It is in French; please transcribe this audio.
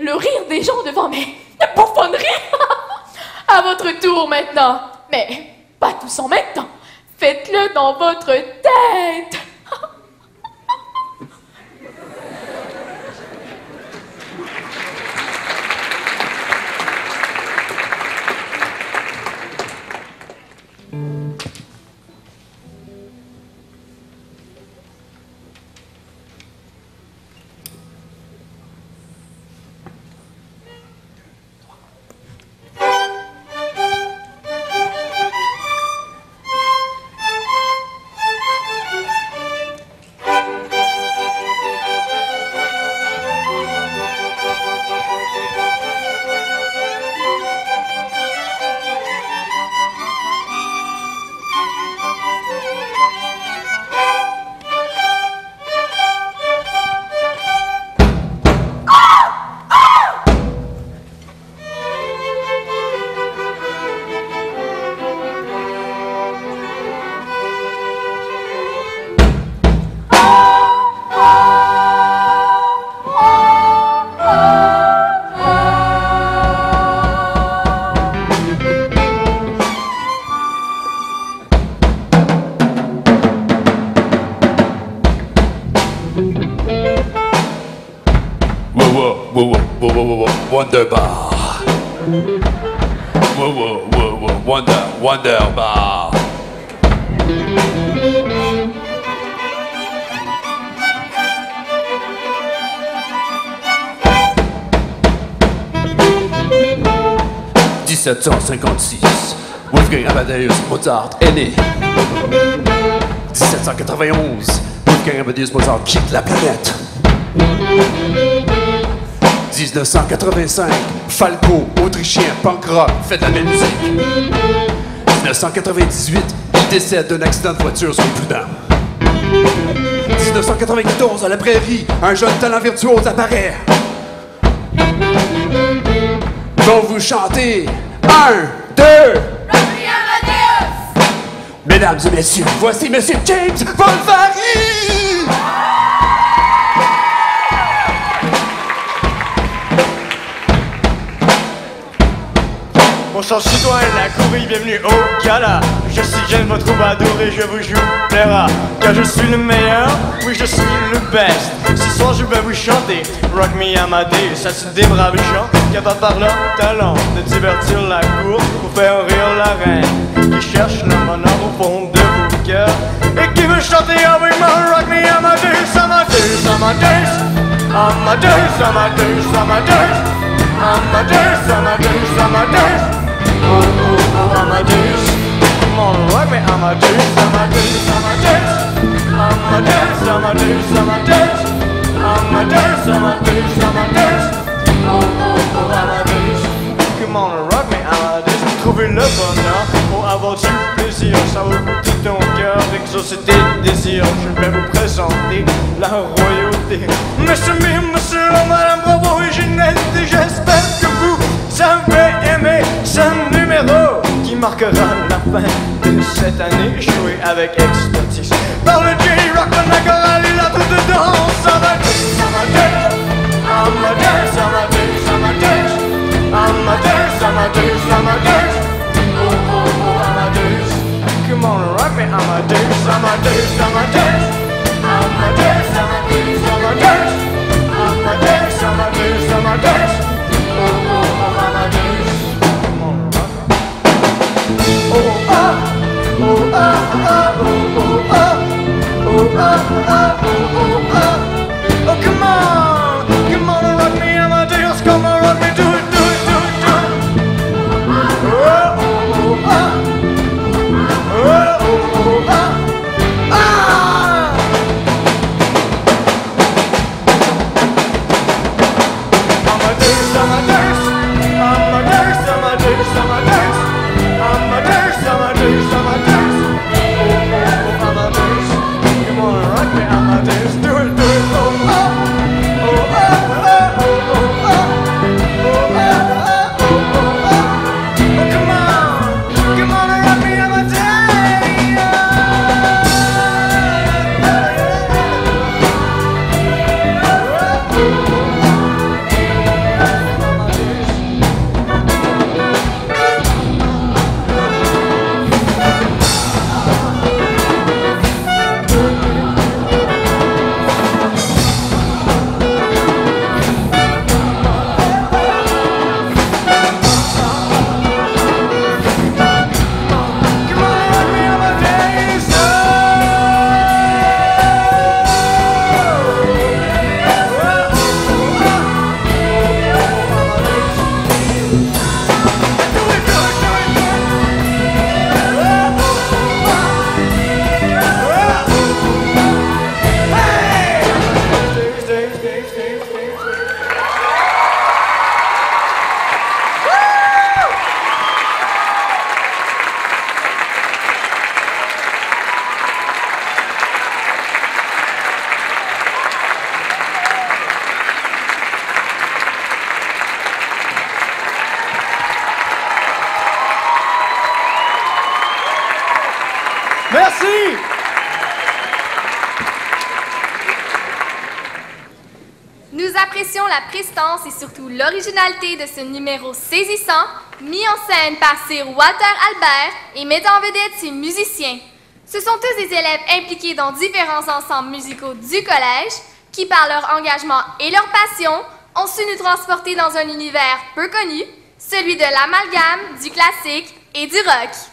le rire des gens devant mes bouffonneries. à votre tour maintenant. Mais pas tous en même temps. Faites-le dans votre tête. Whoa, whoa, whoa, Wonder Bar. Wonder, Wonder Bar. « 1756, Wolfgang Amadeus Mozart est né. 1791, Wolfgang Amadeus Mozart quitte la planète? 1985, Falco, autrichien, punk rock, fait de la même musique. 1998, il décède d'un accident de voiture sur le Prud'homme. 1994, à la prairie, un jeune talent virtuose apparaît. Vont vous chanter un, deux. Mesdames et messieurs, voici Monsieur James Volvary! Bonsoir citoyen la courie, bienvenue au gala. Je suis Jeanne, votre troubadour et je vous joue plaira. Car je suis le meilleur, oui je suis le best. Ce soir je vais vous chanter Rock Me Amadeus, ça c'est des braves gens Capable par leur talent de divertir la cour Pour faire rire la reine Qui cherche le bonheur au fond de vos cœurs Et qui veut chanter avec moi Rock Me Amadeus, Amadeus, Amadeus Amadeus, Amadeus, Amadeus Amadeus, Amadeus, Amadeus Oh, oh, oh, Amadeus Come Rock me, Amadeus Trouver le bonheur pour avoir du plaisir Ça goûter ton cœur, exaucer tes désirs Je vais vous présenter la royauté Monsieur, monsieur, madame, bravo et j'espère que vous savez aimer ce numéro Qui marquera la fin de cette année Joué avec expertise Par le J-Rock, la chorale et la danse Amadeus, Amadeus, Amadeus, Amadeus, Oh, oh, oh, Amadeus Come on, rock me, Amadeus, Amadeus, Amadeus Amadeus, Amadeus, Amadeus Amadeus, Amadeus, Amadeus Oh, oh, oh, Amadeus Come on, rock me Oh, ah, oh, ah, ah, oh, oh, ah Oh, ah, ah, oh, oh, ah Oh, Merci! Nous apprécions la prestance et surtout l'originalité de ce numéro saisissant, mis en scène par Sir Walter Albert et mettant en vedette ses musiciens. Ce sont tous des élèves impliqués dans différents ensembles musicaux du collège qui, par leur engagement et leur passion, ont su nous transporter dans un univers peu connu, celui de l'amalgame, du classique et du rock.